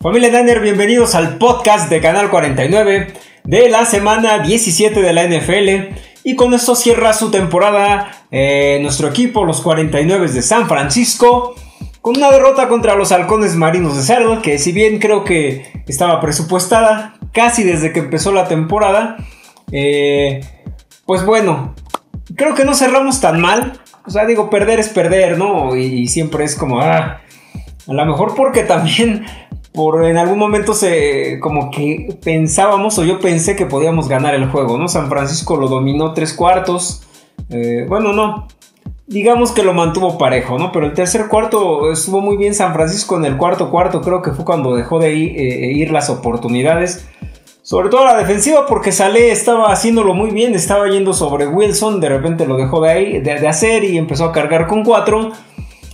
Familia Danner, bienvenidos al podcast de Canal 49 de la semana 17 de la NFL. Y con esto cierra su temporada eh, nuestro equipo, los 49 de San Francisco, con una derrota contra los halcones marinos de Seattle, que si bien creo que estaba presupuestada casi desde que empezó la temporada, eh, pues bueno, creo que no cerramos tan mal. O sea, digo, perder es perder, ¿no? Y, siempre es como, ah, a lo mejor porque también por en algún momento se como que pensábamos o yo pensé que podíamos ganar el juego, ¿no? San Francisco lo dominó tres cuartos. Eh, bueno, no. Digamos que lo mantuvo parejo, ¿no? Pero el tercer cuarto estuvo muy bien San Francisco en el cuarto cuarto. Creo que fue cuando dejó de ir, eh, ir las oportunidades. Sobre todo la defensiva, porque Saleh estaba haciéndolo muy bien, estaba yendo sobre Wilson, de repente lo dejó de, ahí, de, de hacer y empezó a cargar con cuatro.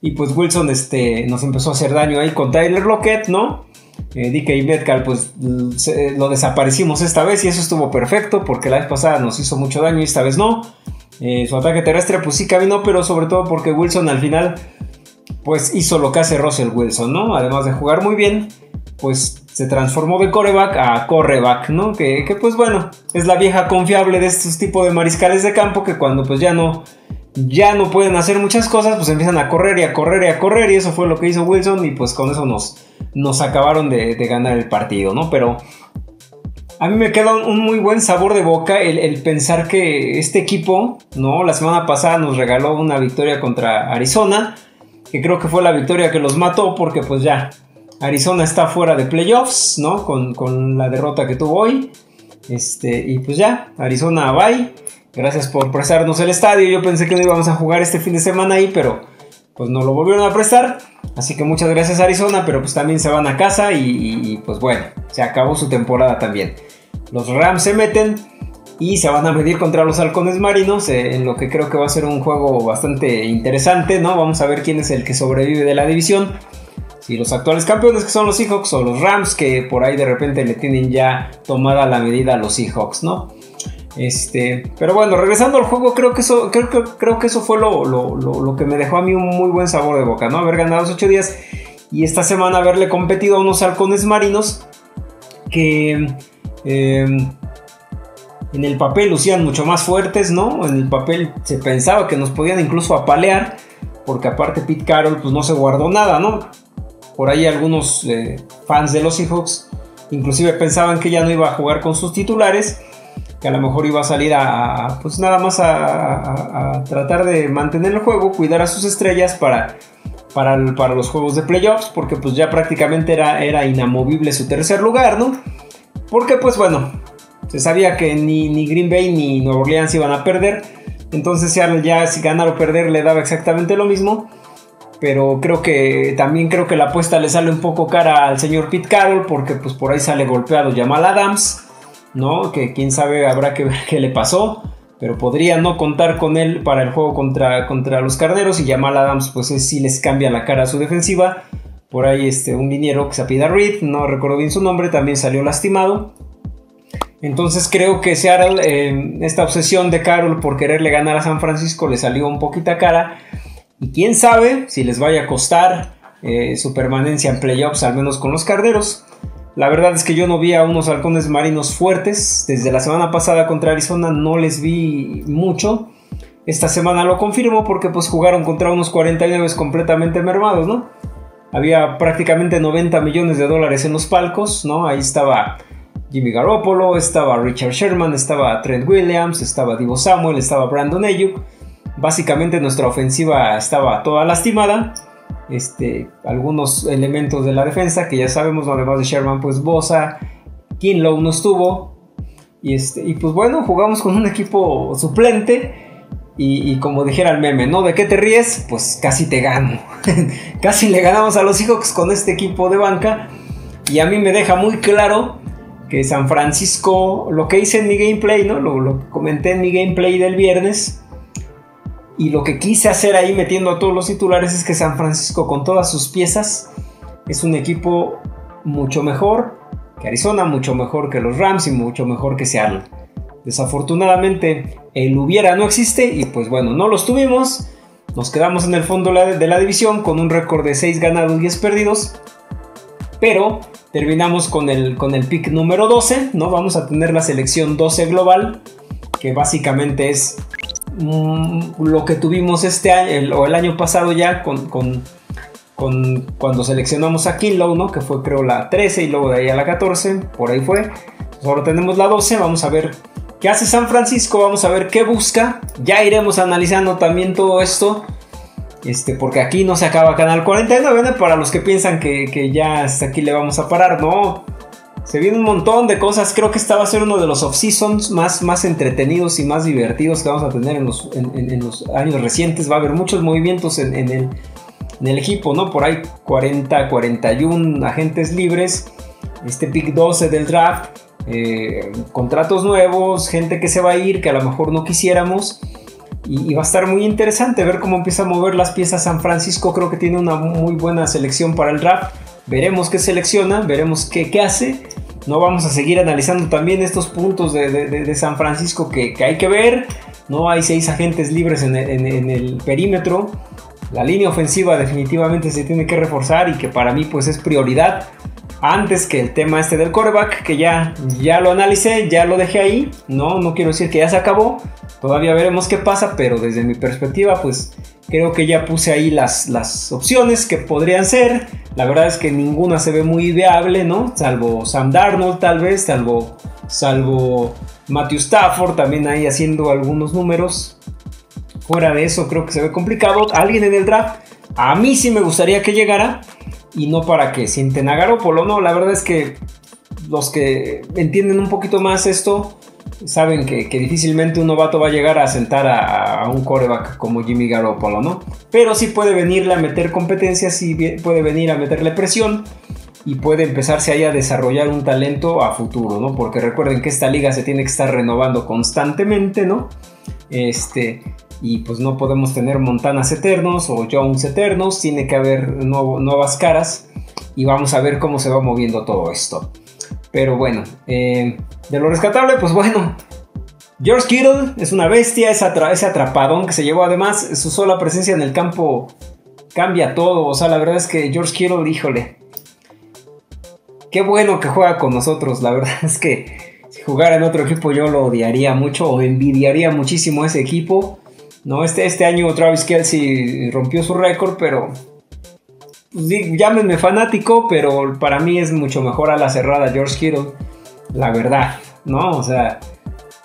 Y pues Wilson este, nos empezó a hacer daño ahí con Tyler Lockett, ¿no? Eh, DK Metcalf, pues lo desaparecimos esta vez y eso estuvo perfecto porque la vez pasada nos hizo mucho daño y esta vez no. Eh, su ataque terrestre, pues sí caminó, pero sobre todo porque Wilson al final, pues hizo lo que hace Russell Wilson, ¿no? Además de jugar muy bien, pues se transformó de coreback a correback, ¿no? Que, que pues bueno, es la vieja confiable de estos tipos de mariscales de campo que cuando pues ya no ya no pueden hacer muchas cosas, pues empiezan a correr y a correr y a correr. Y eso fue lo que hizo Wilson. Y pues con eso nos, nos acabaron de, ganar el partido, ¿no? Pero a mí me queda un, muy buen sabor de boca el, pensar que este equipo, ¿no? La semana pasada nos regaló una victoria contra Arizona. Que creo que fue la victoria que los mató porque pues ya Arizona está fuera de playoffs, ¿no? Con, con la derrota que tuvo hoy. Este, y pues ya, Arizona bye. Gracias por prestarnos el estadio. Yo pensé que no íbamos a jugar este fin de semana ahí, pero pues nos lo volvieron a prestar. Así que muchas gracias Arizona, pero pues también se van a casa y, pues bueno, se acabó su temporada también. Los Rams se meten y se van a medir contra los halcones marinos eh, en lo que creo que va a ser un juego bastante interesante, ¿no? Vamos a ver quién es el que sobrevive de la división. Si los actuales campeones que son los Seahawks o los Rams que por ahí de repente le tienen ya tomada la medida a los Seahawks, ¿no? Este, pero bueno, regresando al juego, creo que eso, creo, creo que eso fue lo, que me dejó a mí un muy buen sabor de boca, ¿no? Haber ganado los 8 días y esta semana haberle competido a unos halcones marinos que em, en el papel lucían mucho más fuertes, ¿no? En el papel se pensaba que nos podían incluso apalear, porque aparte Pete Carroll pues no se guardó nada, ¿no? Por ahí algunos eh, fans de los Seahawks inclusive pensaban que ya no iba a jugar con sus titulares que a lo mejor iba a salir a, pues nada más a, tratar de mantener el juego, cuidar a sus estrellas para, para, los juegos de playoffs, porque pues ya prácticamente era, era inamovible su tercer lugar, ¿no? Porque pues bueno, se sabía que ni, ni Green Bay ni Nueva Orleans iban a perder, entonces ya si ganar o perder le daba exactamente lo mismo. Pero creo que también creo que la apuesta le sale un poco cara al señor Pete Carroll porque pues por ahí sale golpeado Jamal Adams ¿no? Que quién sabe habrá que ver qué le pasó. Pero podría no contar con él para el juego contra, contra los carneros. Y Jamal Adams, pues sí les cambia la cara a su defensiva. Por ahí este, un liniero que se apida Reed, no recuerdo bien su nombre, también salió lastimado. Entonces creo que Seattle, eh, esta obsesión de Carroll por quererle ganar a San Francisco le salió un poquito a cara. Y quién sabe si les vaya a costar eh, su permanencia en playoffs, al menos con los carneros. La verdad es que yo no vi a unos halcones marinos fuertes. Desde la semana pasada contra Arizona no les vi mucho. Esta semana lo confirmo porque pues jugaron contra unos 49 completamente mermados, ¿no? Había prácticamente 90 millones de dólares en los palcos, ¿no? Ahí estaba Jimmy Garoppolo, estaba Richard Sherman, estaba Trent Williams, estaba Divo Samuel, estaba Brandon Ayuk. Básicamente nuestra ofensiva estaba toda lastimada este, algunos elementos de la defensa que ya sabemos, además de Sherman, pues Bosa, Kinlow no estuvo. Y, este, y pues bueno, jugamos con un equipo suplente. Y, como dijera el meme, ¿no? ¿De qué te ríes? Pues casi te gano. casi le ganamos a los Seahawks con este equipo de banca. Y a mí me deja muy claro que San Francisco, lo que hice en mi gameplay, ¿no? Lo, lo comenté en mi gameplay del viernes y lo que quise hacer ahí metiendo a todos los titulares es que San Francisco con todas sus piezas es un equipo mucho mejor que Arizona, mucho mejor que los Rams y mucho mejor que Seattle. Desafortunadamente el hubiera no existe y pues bueno, no los tuvimos. Nos quedamos en el fondo de la división con un récord de 6 ganados y 10 perdidos. Pero terminamos con el, con el pick número 12, ¿no? Vamos a tener la selección 12 global, que básicamente es mm, lo que tuvimos este año o el año pasado ya con, con, cuando seleccionamos a Kinlow, ¿no? Que fue creo la 13 y luego de ahí a la 14, por ahí fue. Ahora tenemos la 12, vamos a ver qué hace San Francisco, vamos a ver qué busca. Ya iremos analizando también todo esto. Este, porque aquí no se acaba Canal 49, para los que piensan que, ya hasta aquí le vamos a parar, no. Se viene un montón de cosas, creo que esta va a ser uno de los off-seasons más, más entretenidos y más divertidos que vamos a tener en los, años recientes. Va a haber muchos movimientos en, el, en equipo, ¿no? Por ahí 40, 41 agentes libres, este pick 12 del draft, eh, contratos nuevos, gente que se va a ir, que a lo mejor no quisiéramos. Y, va a estar muy interesante ver cómo empieza a mover las piezas San Francisco. Creo que tiene una muy buena selección para el draft. Veremos qué selecciona, veremos qué, qué hace. No vamos a seguir analizando también estos puntos de, San Francisco que, hay que ver. No hay seis agentes libres en el, perímetro. La línea ofensiva definitivamente se tiene que reforzar y que para mí pues es prioridad antes que el tema este del coreback, que ya, ya lo analicé, ya lo dejé ahí. No, no quiero decir que ya se acabó. Todavía veremos qué pasa, pero desde mi perspectiva, pues creo que ya puse ahí las, las opciones que podrían ser. La verdad es que ninguna se ve muy viable, ¿no? Salvo Sam Darnold, tal vez, salvo, salvo Matthew Stafford, también ahí haciendo algunos números. Fuera de eso, creo que se ve complicado. Alguien en el draft, a mí sí me gustaría que llegara y no para que sienten a Garópolo, no, la verdad es que los que entienden un poquito más esto saben que, difícilmente un novato va a llegar a sentar a, un coreback como Jimmy Garoppolo, ¿no? Pero sí puede venirle a meter competencia, sí puede venir a meterle presión y puede empezarse ahí a desarrollar un talento a futuro, ¿no? Porque recuerden que esta liga se tiene que estar renovando constantemente, ¿no? Este, y pues no podemos tener Montanas eternos o Jones eternos, tiene que haber nuevas caras y vamos a ver cómo se va moviendo todo esto. Pero bueno, eh, de lo rescatable, pues bueno, George Kittle es una bestia, ese, ese atrapadón que se llevó. Además, su sola presencia en el campo cambia todo, o sea, la verdad es que George Kittle, híjole, qué bueno que juega con nosotros, la verdad es que si jugara en otro equipo yo lo odiaría mucho o envidiaría muchísimo ese equipo. No, este, este año Travis Kelsey rompió su récord, pero pues, llámenme fanático, pero para mí es mucho mejor a la cerrada George Kittle, la verdad, ¿no? O sea,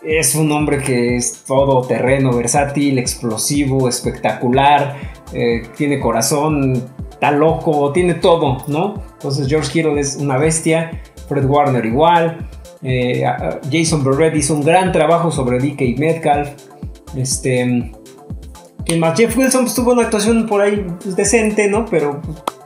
es un hombre que es todo terreno, versátil, explosivo, espectacular, eh, tiene corazón, está loco, tiene todo, ¿no? Entonces George Kittle es una bestia, Fred Warner igual, eh, Jason Barrett hizo un gran trabajo sobre DK Metcalf, este más Jeff Wilson pues, tuvo una actuación por ahí pues, decente, ¿no? Pero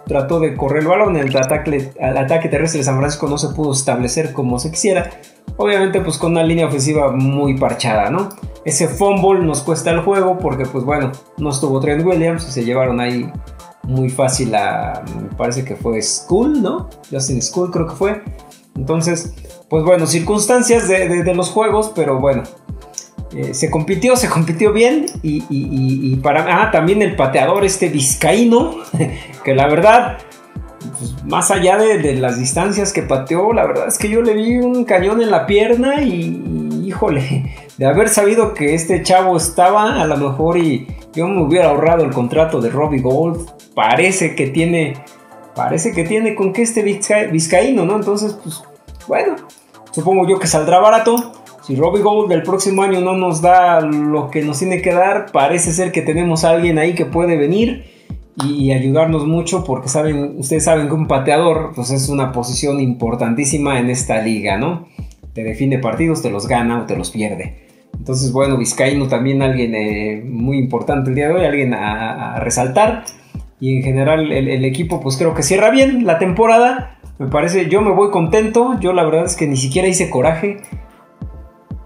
trató de correr el balón. El ataque, ataque terrestre de San Francisco no se pudo establecer como se quisiera. Obviamente, pues con una línea ofensiva muy parchada, ¿no? Ese fumble nos cuesta el juego porque, pues bueno, no estuvo Trent Williams y se llevaron ahí muy fácil a. Me parece que fue School, ¿no? Justin School creo que fue. Entonces, pues bueno, circunstancias de los juegos, pero bueno, eh, se compitió, se compitió bien y, para... Ah, también el pateador este vizcaíno, que la verdad, pues, más allá de, las distancias que pateó, la verdad es que yo le vi un cañón en la pierna y, híjole, de haber sabido que este chavo estaba, a lo mejor y yo me hubiera ahorrado el contrato de Robbie Gold, parece que tiene, parece que tiene con que este vizcaíno, ¿no? Entonces, pues bueno, supongo yo que saldrá barato. Si Robbie Gold del próximo año no nos da lo que nos tiene que dar, parece ser que tenemos a alguien ahí que puede venir y ayudarnos mucho porque saben, ustedes saben que un pateador pues es una posición importantísima en esta liga, ¿no? Te define partidos, te los gana o te los pierde. Entonces, bueno, Vizcaíno también alguien eh, muy importante el día de hoy, alguien a, resaltar. Y en general el, el, equipo pues creo que cierra bien la temporada. Me parece, yo me voy contento. Yo la verdad es que ni siquiera hice coraje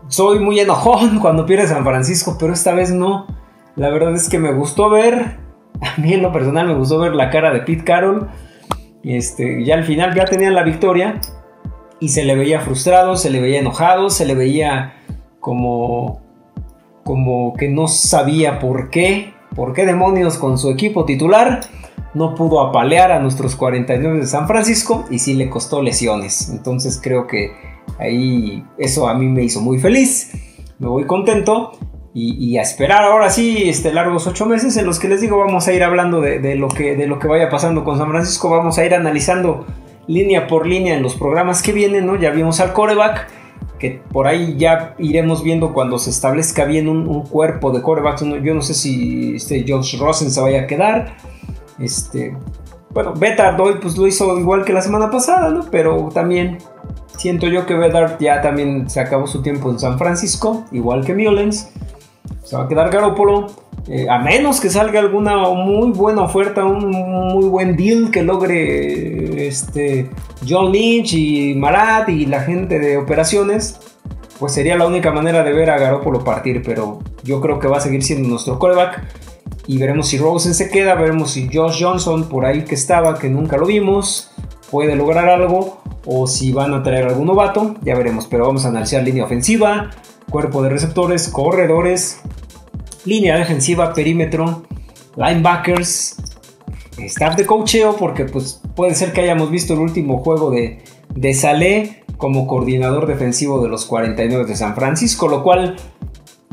soy muy enojón cuando pierde San Francisco, pero esta vez no. La verdad es que me gustó ver, a mí en lo personal me gustó ver la cara de Pete Carroll. Este, ya al final ya tenían la victoria y se le veía frustrado, se le veía enojado, se le veía como como que no sabía por qué, por qué demonios con su equipo titular. no pudo apalear a nuestros 49 de San Francisco y sí le costó lesiones. Entonces creo que ahí eso a mí me hizo muy feliz, me voy contento y, a esperar ahora sí este, largos ocho meses en los que les digo vamos a ir hablando de, lo que, de lo que vaya pasando con San Francisco, vamos a ir analizando línea por línea en los programas que vienen, ¿no? Ya vimos al coreback, que por ahí ya iremos viendo cuando se establezca bien un, cuerpo de corebacks. Yo no sé si este Josh Rosen se vaya a quedar. Este, bueno, Betard hoy pues lo hizo igual que la semana pasada, ¿no? Pero también siento yo que Betard ya también se acabó su tiempo en San Francisco, igual que Mullens. Se va a quedar Garoppolo. Eh, a menos que salga alguna muy buena oferta, un muy buen deal que logre este, John Lynch y Marat y la gente de operaciones, pues sería la única manera de ver a Garoppolo partir. Pero yo creo que va a seguir siendo nuestro coreback. Y veremos si Rosen se queda, veremos si Josh Johnson, por ahí que estaba, que nunca lo vimos, puede lograr algo. O si van a traer algún novato, ya veremos. Pero vamos a analizar línea ofensiva, cuerpo de receptores, corredores, línea defensiva, perímetro, linebackers, staff de coacheo, porque pues puede ser que hayamos visto el último juego de, de Salé como coordinador defensivo de los 49 de San Francisco, lo cual,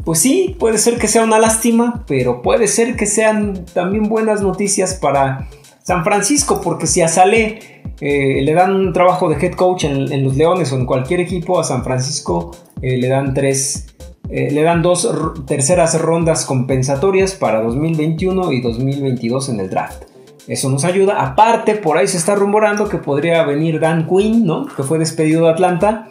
pues sí, puede ser que sea una lástima, pero puede ser que sean también buenas noticias para San Francisco, porque si a Salé eh, le dan un trabajo de head coach en, los Leones o en cualquier equipo, a San Francisco eh, le dan tres eh, le dan dos terceras rondas compensatorias para 2021 y 2022 en el draft. Eso nos ayuda. Aparte, por ahí se está rumorando que podría venir Dan Quinn, ¿no? Que fue despedido de Atlanta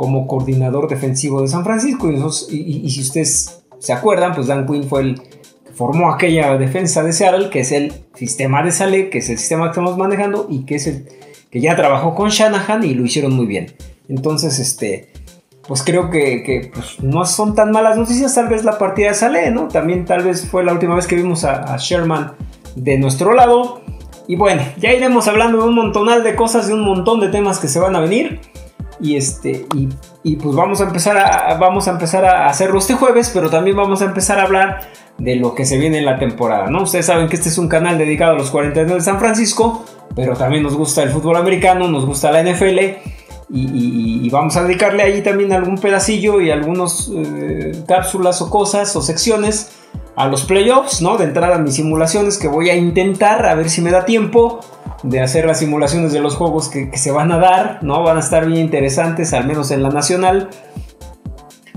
como coordinador defensivo de San Francisco. Y, si ustedes se acuerdan, pues Dan Quinn fue el que formó aquella defensa de Seattle, que es el sistema de Sale, que es el sistema que estamos manejando y que es el que ya trabajó con Shanahan y lo hicieron muy bien. Entonces, este, pues creo que, pues, no son tan malas noticias. Tal vez la partida sale, ¿no? También tal vez fue la última vez que vimos a, Sherman de nuestro lado. Y bueno, ya iremos hablando de un montonal de cosas, de un montón de temas que se van a venir. Y este, y, pues vamos a empezar a, vamos a empezar a hacerlo este jueves, pero también vamos a empezar a hablar de lo que se viene en la temporada, ¿no? Ustedes saben que este es un canal dedicado a los 49 de San Francisco, pero también nos gusta el fútbol americano, nos gusta la NFL y, vamos a dedicarle ahí también algún pedacillo y algunas eh, cápsulas o cosas o secciones a los playoffs, ¿no? De entrada a mis simulaciones que voy a intentar a ver si me da tiempo de hacer las simulaciones de los juegos que, se van a dar, ¿no? Van a estar bien interesantes, al menos en la nacional.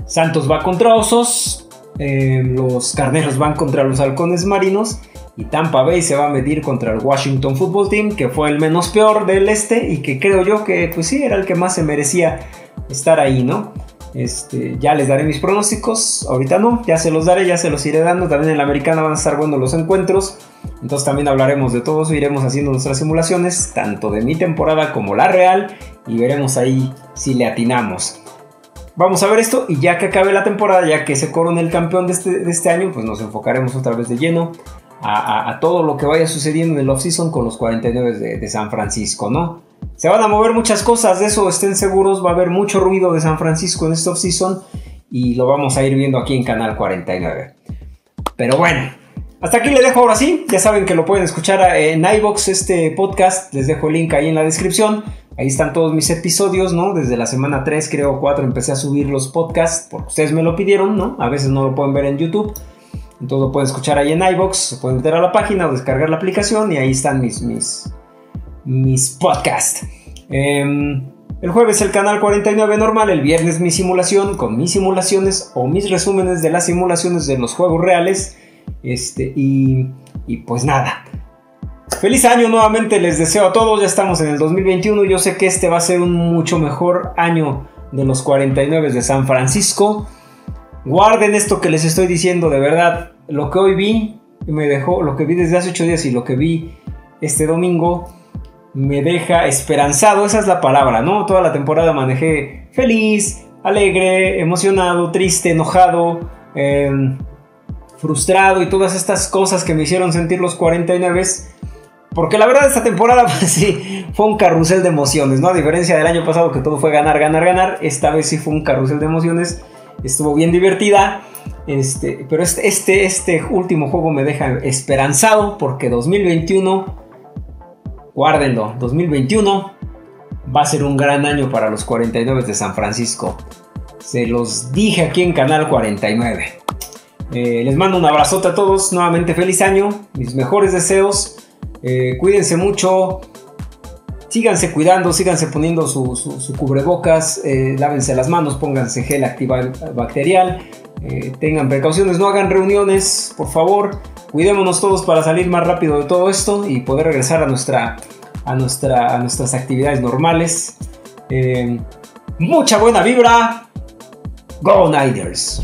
Santos va contra Osos, eh, los Carneros van contra los Halcones Marinos y Tampa Bay se va a medir contra el Washington Football Team, que fue el menos peor del este y que creo yo que pues sí, era el que más se merecía estar ahí, ¿no? Este, ya les daré mis pronósticos, ahorita no, ya se los daré, ya se los iré dando, también en la americana van a estar buenos los encuentros, entonces también hablaremos de todos, iremos haciendo nuestras simulaciones, tanto de mi temporada como la real, y veremos ahí si le atinamos. Vamos a ver esto y ya que acabe la temporada, ya que se corone el campeón de este, de este año, pues nos enfocaremos otra vez de lleno a, todo lo que vaya sucediendo en el offseason con los 49 de, San Francisco, ¿no? Se van a mover muchas cosas, de eso estén seguros, va a haber mucho ruido de San Francisco en este offseason y lo vamos a ir viendo aquí en Canal 49. Pero bueno, hasta aquí le dejo ahora sí, ya saben que lo pueden escuchar en iBox este podcast, les dejo el link ahí en la descripción. Ahí están todos mis episodios, ¿no? Desde la semana 3, creo 4, empecé a subir los podcasts porque ustedes me lo pidieron, ¿no? A veces no lo pueden ver en YouTube. Entonces lo pueden escuchar ahí en iBox, pueden meter a la página o descargar la aplicación y ahí están mis, mis, mis podcasts. Em, el jueves el canal 49 normal, el viernes mi simulación con mis simulaciones o mis resúmenes de las simulaciones de los juegos reales. Este, y, y pues nada. Feliz año nuevamente les deseo a todos, ya estamos en el 2021, yo sé que este va a ser un mucho mejor año de los 49 de San Francisco. Guarden esto que les estoy diciendo, de verdad. Lo que hoy vi me dejó, lo que vi desde hace ocho días y lo que vi este domingo me deja esperanzado. Esa es la palabra, ¿no? Toda la temporada manejé feliz, alegre, emocionado, triste, enojado, em, frustrado y todas estas cosas que me hicieron sentir los 49. Porque la verdad esta temporada pues, sí fue un carrusel de emociones, ¿no? A diferencia del año pasado que todo fue ganar, ganar, ganar, esta vez sí fue un carrusel de emociones estuvo bien divertida. Este, pero este, este, este último juego me deja esperanzado porque 2021, guárdenlo, 2021 va a ser un gran año para los 49 de San Francisco. Se los dije aquí en Canal 49. Eh, les mando un abrazote a todos, nuevamente feliz año, mis mejores deseos, eh, cuídense mucho, síganse cuidando, síganse poniendo su, cubrebocas, eh, lávense las manos, pónganse gel antibacterial, tengan precauciones, no hagan reuniones, por favor, cuidémonos todos para salir más rápido de todo esto y poder regresar a, nuestra, a, nuestra, a nuestras actividades normales. mucha buena vibra, Go Niners!